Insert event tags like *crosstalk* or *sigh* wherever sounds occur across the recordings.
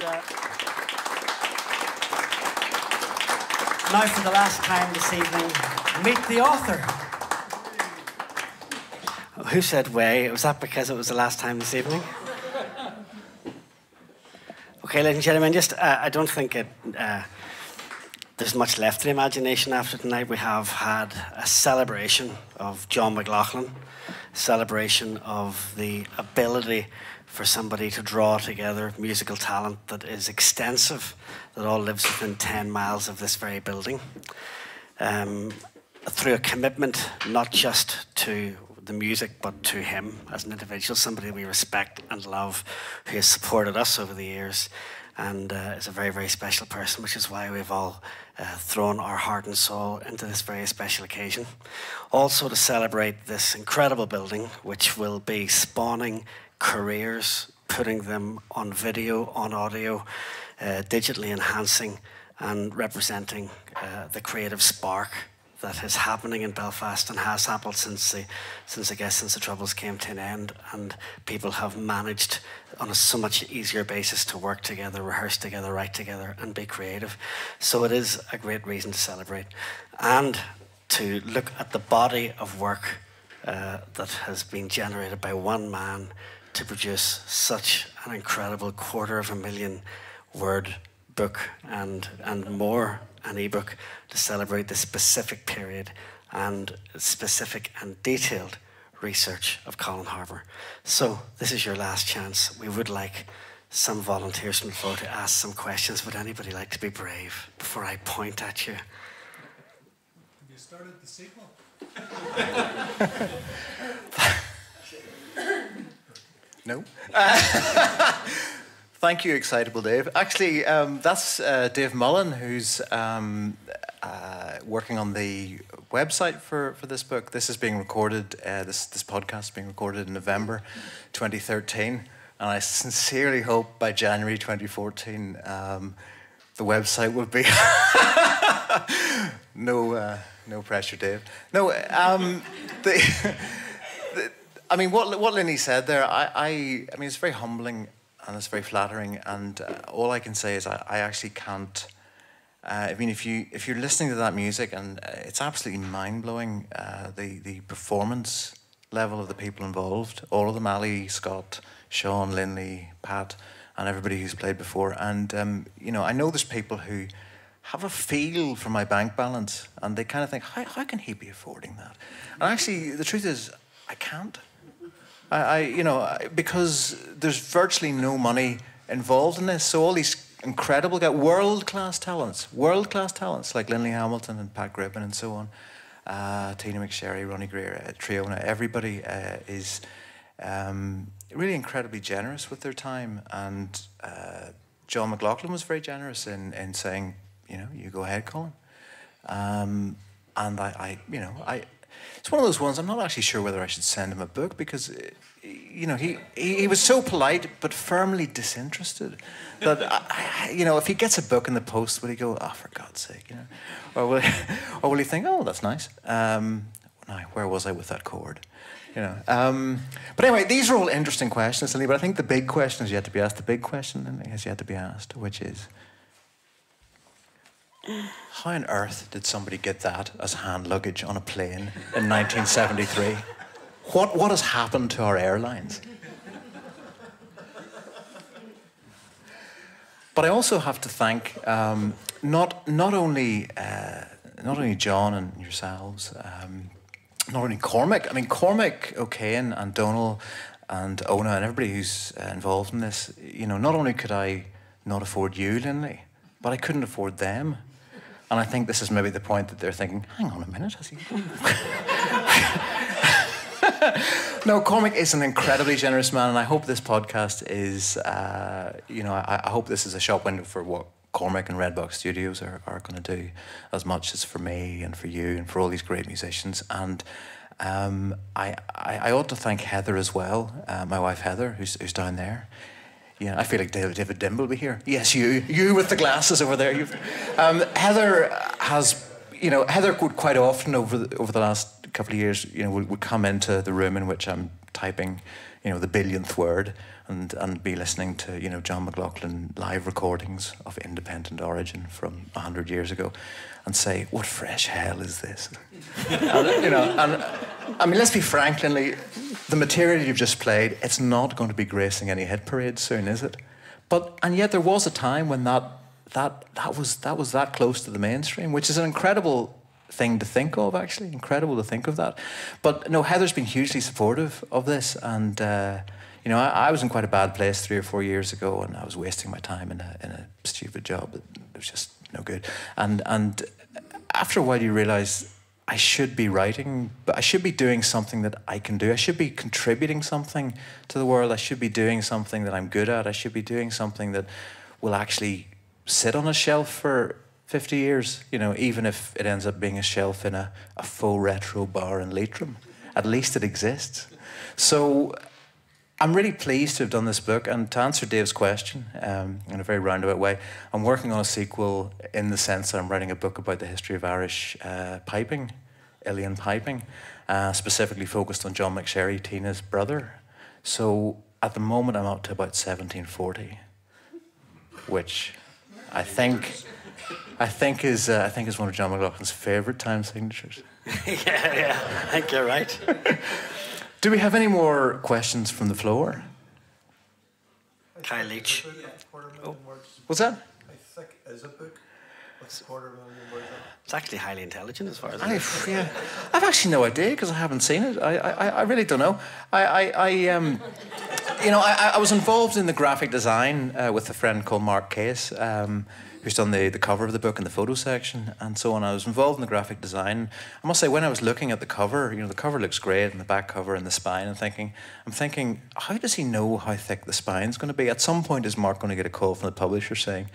And uh, now, for the last time this evening, meet the author. Who said way? Was that because it was the last time this evening? Okay, ladies and gentlemen, just uh, I don't think it. Uh, there's much left to the imagination after tonight. We have had a celebration of John McLaughlin, celebration of the ability for somebody to draw together musical talent that is extensive, that all lives within 10 miles of this very building. Um, through a commitment not just to the music but to him as an individual, somebody we respect and love who has supported us over the years and uh, is a very, very special person, which is why we've all uh, thrown our heart and soul into this very special occasion. Also, to celebrate this incredible building, which will be spawning careers, putting them on video, on audio, uh, digitally enhancing and representing uh, the creative spark that is happening in Belfast and has happened since the, since I guess since the troubles came to an end and people have managed on a so much easier basis to work together, rehearse together, write together, and be creative. So it is a great reason to celebrate and to look at the body of work uh, that has been generated by one man to produce such an incredible quarter of a million word book and, and more, an ebook, to celebrate the specific period and specific and detailed research of Colin Harper. So, this is your last chance. We would like some volunteers from the floor to ask some questions. Would anybody like to be brave before I point at you? Have you started the sequel? *laughs* *laughs* no. *laughs* Thank you, Excitable Dave. Actually, um, that's uh, Dave Mullen, who's um, uh, working on the website for, for this book. This is being recorded, uh, this, this podcast is being recorded in November 2013. And I sincerely hope by January 2014, um, the website will be. *laughs* no, uh, no pressure, Dave. No, um, the, *laughs* the, I mean, what, what Linley said there, I, I, I mean, it's very humbling and it's very flattering. And uh, all I can say is I, I actually can't. Uh, I mean, if you if you're listening to that music, and uh, it's absolutely mind blowing, uh, the the performance level of the people involved, all of them, Ali, Scott, Sean, Linley, Pat, and everybody who's played before. And um, you know, I know there's people who have a feel for my bank balance, and they kind of think, how, how can he be affording that? And actually, the truth is, I can't. I, I, you know, because there's virtually no money involved in this. So all these incredible guys, world class talents, world class talents like Linley Hamilton and Pat Gribben and so on, uh, Tina McSherry, Ronnie Greer, uh, Triona, everybody uh, is um, really incredibly generous with their time. And uh, John McLaughlin was very generous in, in saying, you know, you go ahead, Colin. Um, and I, I, you know, I, it's one of those ones I'm not actually sure whether I should send him a book because, you know, he, he, he was so polite but firmly disinterested that, I, you know, if he gets a book in the post, will he go, oh, for God's sake, you know? Or will, *laughs* or will he think, oh, that's nice. Um, where was I with that chord? You know, um, but anyway, these are all interesting questions, but I think the big question is yet to be asked. The big question is yet to be asked, which is, how on earth did somebody get that as hand luggage on a plane in 1973? What, what has happened to our airlines? But I also have to thank um, not, not, only, uh, not only John and yourselves, um, not only Cormac, I mean, Cormac, O'Kane, and Donal, and Ona, and everybody who's uh, involved in this, you know, not only could I not afford you, Linley, but I couldn't afford them. And I think this is maybe the point that they're thinking, hang on a minute, has he? *laughs* no, Cormac is an incredibly generous man, and I hope this podcast is, uh, you know, I, I, hope this is a shop window for what Cormac and Redbox Studios are, are going to do as much as for me and for you and for all these great musicians. And um, I, I, I, ought to thank Heather as well, uh, my wife Heather, who's, who's down there. Yeah, I feel like David, David Dimbleby here. Yes, you, you with the glasses over there. Um, Heather has, you know, Heather would quite often over the, over the last couple of years, you know, would, would come into the room in which I'm typing, you know, the billionth word and, and be listening to, you know, John McLaughlin live recordings of independent origin from 100 years ago and say, what fresh hell is this? *laughs* and, you know, and I mean, let's be frank, Linley, the material you've just played, it's not going to be gracing any hit parade soon, is it? But, and yet there was a time when that, that, that, was, that was that close to the mainstream, which is an incredible thing to think of, actually. Incredible to think of that. But no, Heather's been hugely supportive of this. And, uh, you know, I, I, was in quite a bad place three or four years ago and I was wasting my time in a, in a stupid job that was just no good. And, and after a while, you realize I should be writing, but I should be doing something that I can do. I should be contributing something to the world. I should be doing something that I'm good at. I should be doing something that will actually sit on a shelf for 50 years, you know, even if it ends up being a shelf in a, a faux retro bar in Leitrim. At least it exists. So I'm really pleased to have done this book. And to answer Dave's question um, in a very roundabout way, I'm working on a sequel in the sense that I'm writing a book about the history of Irish uh, piping, Uilleann piping, uh, specifically focused on John McSherry, Tina's brother. So at the moment, I'm up to about 1740, which I think I think is uh, I think is one of John McLaughlin's favourite time signatures. *laughs* yeah, yeah, I think you're right. Do we have any more questions from the floor? Kyle Leach. Oh. What's that? I a book. What's a quarter of a million words? It's actually highly intelligent as far as I know. Yeah, I've actually no idea because I haven't seen it. I, I, I really don't know. I, I, I um, you know, I, I was involved in the graphic design uh, with a friend called Mark Case. Um, who's done the, the cover of the book and the photo section and so on. I was involved in the graphic design. I must say, when I was looking at the cover, you know, the cover looks great and the back cover and the spine, and thinking, I'm thinking, how does he know how thick the spine's going to be? At some point, is Mark going to get a call from the publisher saying,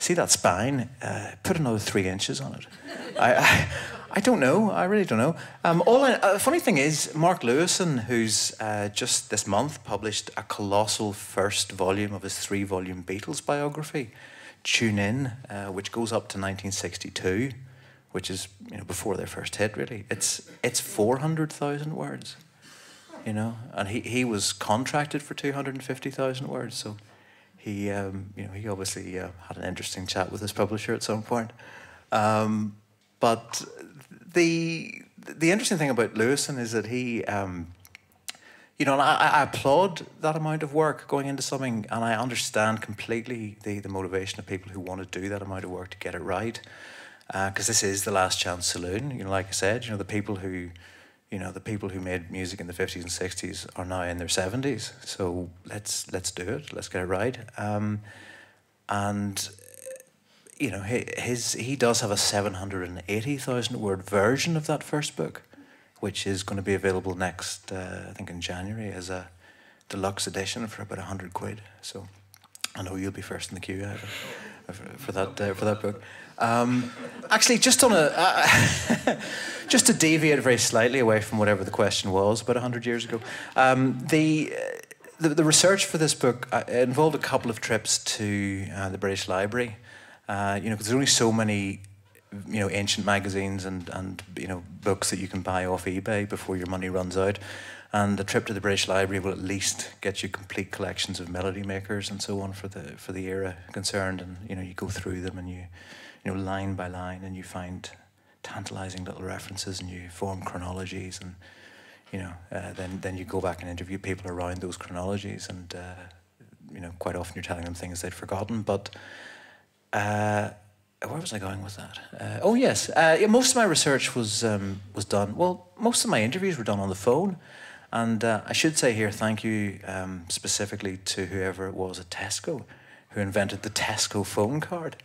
see that spine? Uh, put another three inches on it. *laughs* I, I, don't know. I really don't know. Um, all I, uh, funny thing is, Mark Lewisohn, who's uh, just this month published a colossal first volume of his three volume Beatles biography. Tune In, uh, which goes up to 1962, which is you know before their first hit. Really, it's it's 400,000 words, you know, and he, he was contracted for 250,000 words. So he um, you know he obviously uh, had an interesting chat with his publisher at some point. Um, but the the interesting thing about Lewisohn is that he um, you know, and I, I, applaud that amount of work going into something, and I understand completely the, the motivation of people who want to do that amount of work to get it right, because uh, this is the last chance saloon. You know, like I said, you know, the people who, you know, the people who made music in the fifties and sixties are now in their seventies. So let's let's do it. Let's get it right. Um, and you know, his he does have a seven hundred and eighty thousand word version of that first book which is going to be available next, uh, I think in January, as a deluxe edition for about hundred quid. So I know you'll be first in the queue uh, for that uh, for that book. Um, actually, just on a uh, *laughs* just to deviate very slightly away from whatever the question was about hundred years ago, um, the, the, the research for this book uh, involved a couple of trips to uh, the British Library. Uh, you know, because there's only so many you know ancient magazines and and you know books that you can buy off eBay before your money runs out. And a trip to the British Library will at least get you complete collections of melody makers and so on for the for the era concerned. And you know you go through them and you you know line by line and you find tantalizing little references and you form chronologies and you know uh, then then you go back and interview people around those chronologies and uh, you know quite often you're telling them things they'd forgotten but. Uh, where was I going with that? Uh, oh yes, uh, yeah, most of my research was um, was done. Well, most of my interviews were done on the phone, and uh, I should say here, thank you um, specifically to whoever it was at Tesco, who invented the Tesco phone card,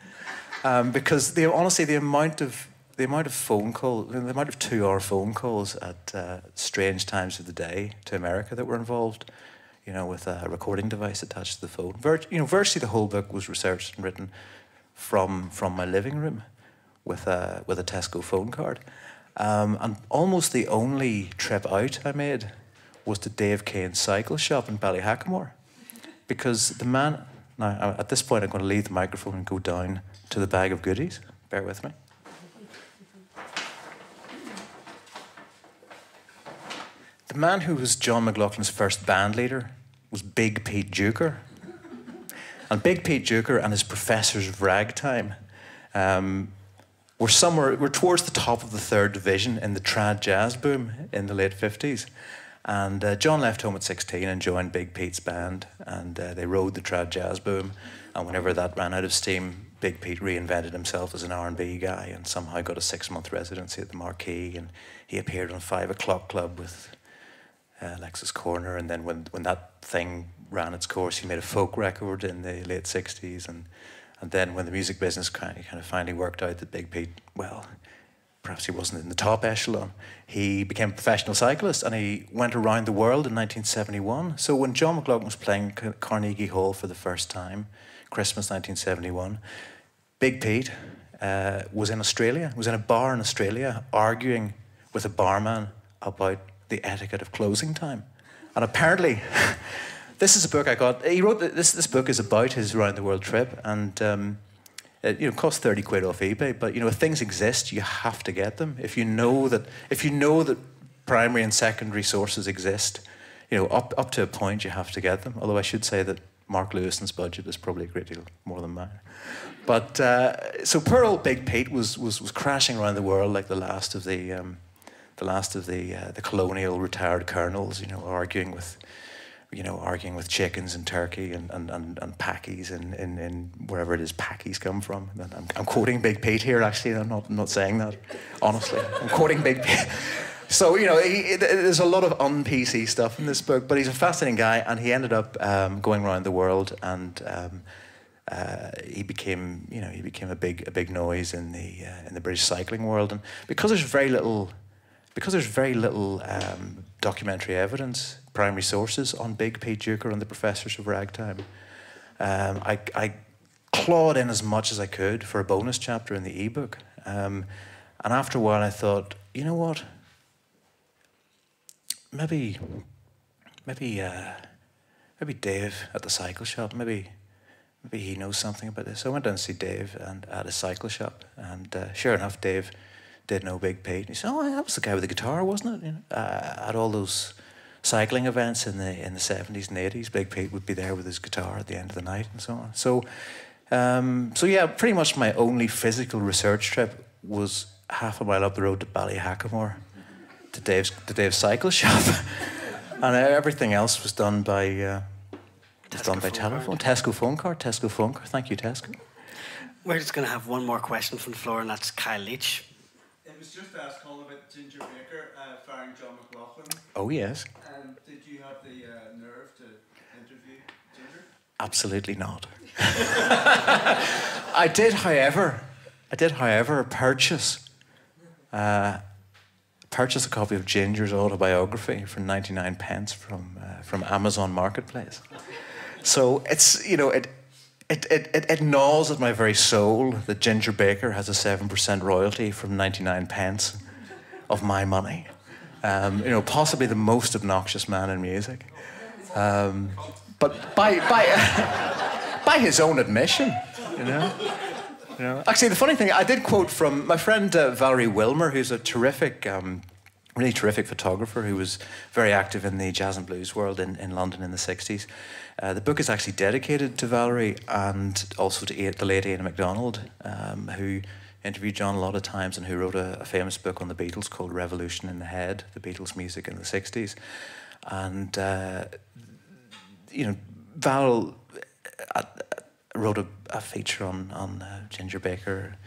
um, because the honestly the amount of the amount of phone call, the amount of two-hour phone calls at uh, strange times of the day to America that were involved, you know, with a recording device attached to the phone. Vir- you know, virtually the whole book was researched and written from from my living room with a with a Tesco phone card. Um, and almost the only trip out I made was to Dave Kane's cycle shop in Ballyhackamore. Because the man, now at this point I'm going to leave the microphone and go down to the bag of goodies. Bear with me. The man who was John McLaughlin's first band leader was Big Pete Deuchar. And Big Pete Deuchar and his professors of ragtime um, were somewhere, were towards the top of the third division in the trad jazz boom in the late 50s. And uh, John left home at 16 and joined Big Pete's band, and uh, they rode the trad jazz boom. And whenever that ran out of steam, Big Pete reinvented himself as an R&B guy and somehow got a six-month residency at the Marquee. And he appeared on Five O'Clock Club with uh, Alexis Korner. And then when, when that thing ran its course, he made a folk record in the late 60s. And, and then when the music business kind of, kind of finally worked out that Big Pete, well, perhaps he wasn't in the top echelon, he became a professional cyclist and he went around the world in 1971. So when John McLaughlin was playing Carnegie Hall for the first time, Christmas 1971, Big Pete uh, was in Australia, was in a bar in Australia arguing with a barman about the etiquette of closing time. And apparently, *laughs* this is a book I got. He wrote this. This book is about his round the world trip, and um, it, you know, cost 30 quid off eBay, but you know, if things exist, you have to get them. If you know that, if you know that primary and secondary sources exist, you know, up, up to a point, you have to get them. Although I should say that Mark Lewisohn's budget is probably a great deal more than mine. But uh, so poor old Big Pete was, was, was crashing around the world like the last of the, um, the last of the, uh, the colonial retired colonels, you know, arguing with you know, arguing with chickens and Turkey and, and, and, and Packies in, in, in wherever it is Packies come from. I'm, I'm quoting Big Pete here, actually. I'm not, I'm not saying that, honestly. I'm quoting Big Pete. *laughs* So, you know, he, there's a lot of un-PC stuff in this book, but he's a fascinating guy, and he ended up um, going around the world, and um, uh, he became, you know, he became a big, a big noise in the, uh, in the British cycling world. And because there's very little, because there's very little um, documentary evidence primary sources on Big Pete Deuchar and the Professors of Ragtime. Um, I, I clawed in as much as I could for a bonus chapter in the ebook. Um, and after a while, I thought, you know what? Maybe, maybe, uh, maybe Dave at the cycle shop. Maybe, maybe he knows something about this. So I went down to see Dave and at a cycle shop, and uh, sure enough, Dave did know Big Pete. He said, "Oh, that was the guy with the guitar, wasn't it?" You know, uh, at all those cycling events in the in the seventies and eighties. Big Pete would be there with his guitar at the end of the night and so on. So, um, so yeah, pretty much my only physical research trip was half a mile up the road to Ballyhackamore, to Dave's to Dave's cycle *laughs* shop, and everything else was done by uh, was done by telephone. Card. Tesco phone card. Tesco phone card. Thank you, Tesco. We're just going to have one more question from the floor, and that's Kyle Leach. It was just asked Colin about Ginger Baker uh, firing John McLaughlin. Oh yes. And did you have the uh, nerve to interview Ginger? Absolutely not. *laughs* I did, however, I did, however, purchase uh, purchase a copy of Ginger's autobiography for ninety nine pence from uh, from Amazon Marketplace. So it's you know it. It, it, it, it gnaws at my very soul that Ginger Baker has a 7% royalty from 99 pence of my money. Um, you know, possibly the most obnoxious man in music. Um, but by, by, *laughs* by his own admission, you know. You know. Actually, the funny thing, I did quote from my friend uh, Valerie Wilmer, who's a terrific, um, really terrific photographer who was very active in the jazz and blues world in, in London in the 60s. Uh, the book is actually dedicated to Valerie and also to the late Ian MacDonald, um, who interviewed John a lot of times and who wrote a, a, famous book on the Beatles called Revolution in the Head, the Beatles' music in the 60s. And, uh, you know, Val uh, wrote a, a, feature on, on uh, Ginger Baker.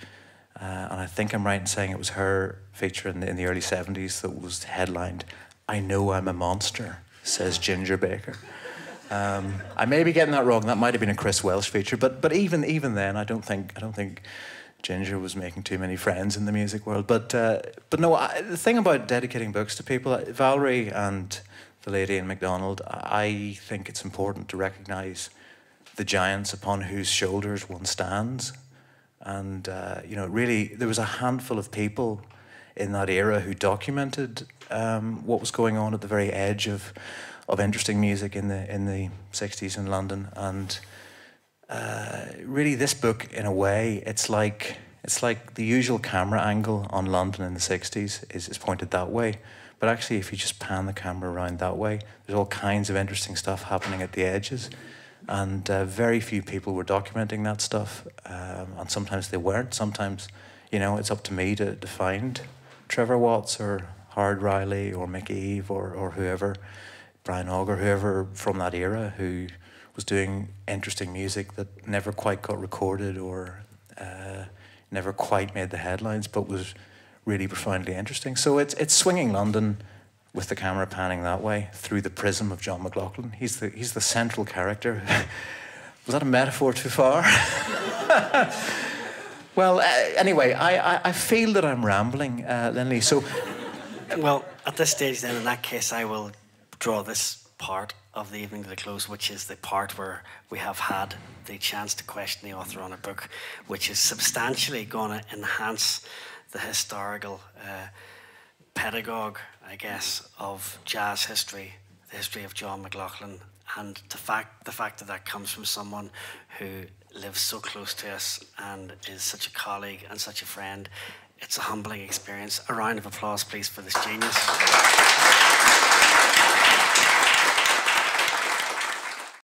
Uh, and I think I'm right in saying it was her feature in the, in the early 70s that was headlined, I Know I'm a Monster, says Ginger Baker. Um, I may be getting that wrong. That might have been a Chris Welch feature, but but even even then, I don't think I don't think Ginger was making too many friends in the music world. But uh, but no, I, the thing about dedicating books to people, uh, Valerie and the late Ian MacDonald, I think it's important to recognise the giants upon whose shoulders one stands. And uh, you know, really, there was a handful of people in that era who documented um, what was going on at the very edge of of interesting music in the in the '60s in London. And uh, really, this book, in a way, it's like it's like the usual camera angle on London in the '60s is, is pointed that way, But actually, if you just pan the camera around that way, there's all kinds of interesting stuff happening at the edges. And uh, very few people were documenting that stuff. Um, and sometimes they weren't. Sometimes, you know, it's up to me to, to find Trevor Watts or Howard Riley or Mick Eve or, or whoever, Brian Auger, whoever from that era who was doing interesting music that never quite got recorded or uh, never quite made the headlines, but was really profoundly interesting. So it's it's swinging London with the camera panning that way through the prism of John McLaughlin. He's the he's the central character. *laughs* Was that a metaphor too far? *laughs* well, uh, anyway, I, I, I, feel that I'm rambling, uh, Linley. So, well, at this stage, then, in that case, I will draw this part of the evening to the close, which is the part where we have had the chance to question the author on a book, which is substantially going to enhance the historical uh, pedagogue, I guess, of jazz history, the history of John McLaughlin, and the fact the fact that that comes from someone who lives so close to us and is such a colleague and such a friend. It's a humbling experience. A round of applause, please, for this genius.